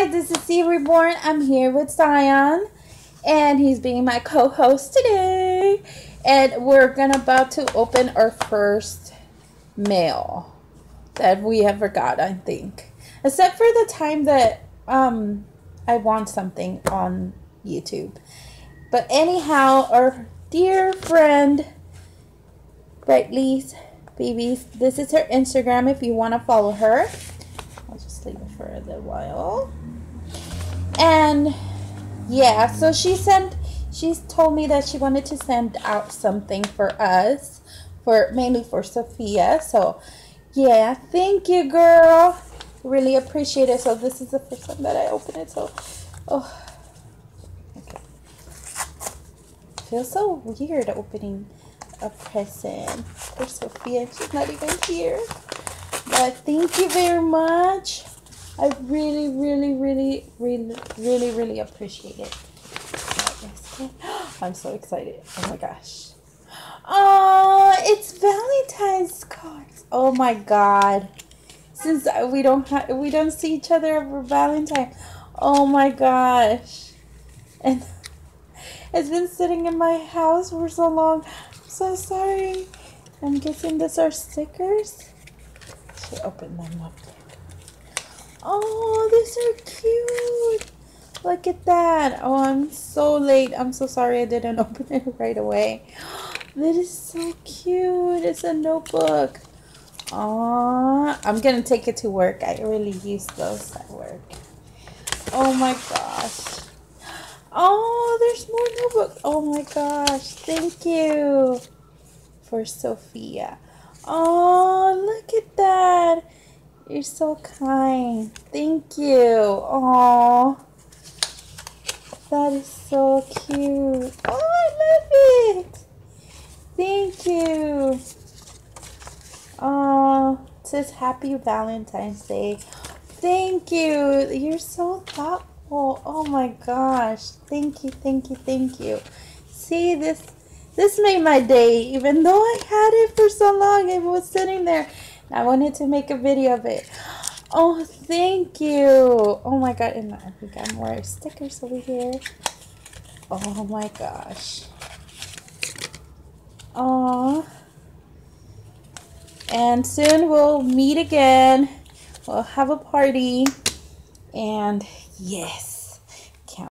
guys, this is Zeereborn. I'm here with Zion, and he's being my co-host today. And we're gonna about to open our first mail that we ever got, I think. Except for the time that um I want something on YouTube. But anyhow, our dear friend Brightly's Babies, this is her Instagram if you want to follow her. I'll just leave it for a little while. And yeah, so she sent she's told me that she wanted to send out something for us for mainly for Sophia. So yeah, thank you girl. Really appreciate it. So this is the first time that I open it. So oh. Feels so weird opening a present for Sophia. She's not even here. But thank you very much. I really, really, really, really, really, really appreciate it. I'm so excited. Oh my gosh. Oh, it's Valentine's cards. Oh my god. Since we don't have, we don't see each other over Valentine. Oh my gosh. And it's been sitting in my house for so long. I'm so sorry. I'm guessing these are stickers. Should open them up. Oh, these are cute. Look at that. Oh, I'm so late. I'm so sorry I didn't open it right away. That is so cute. It's a notebook. Aw, I'm going to take it to work. I really use those at work. Oh my gosh. Oh, there's more notebooks. Oh my gosh. Thank you for Sophia. Oh, look at that. You're so kind. Thank you. Oh, that is so cute. Oh, I love it. Thank you. Oh, it says Happy Valentine's Day. Thank you. You're so thoughtful. Oh my gosh. Thank you, thank you, thank you. See, this this made my day. Even though I had it for so long, it was sitting there. I wanted to make a video of it. Oh, thank you. Oh my god. And I think I got more stickers over here. Oh my gosh. Oh. And soon we'll meet again. We'll have a party. And yes.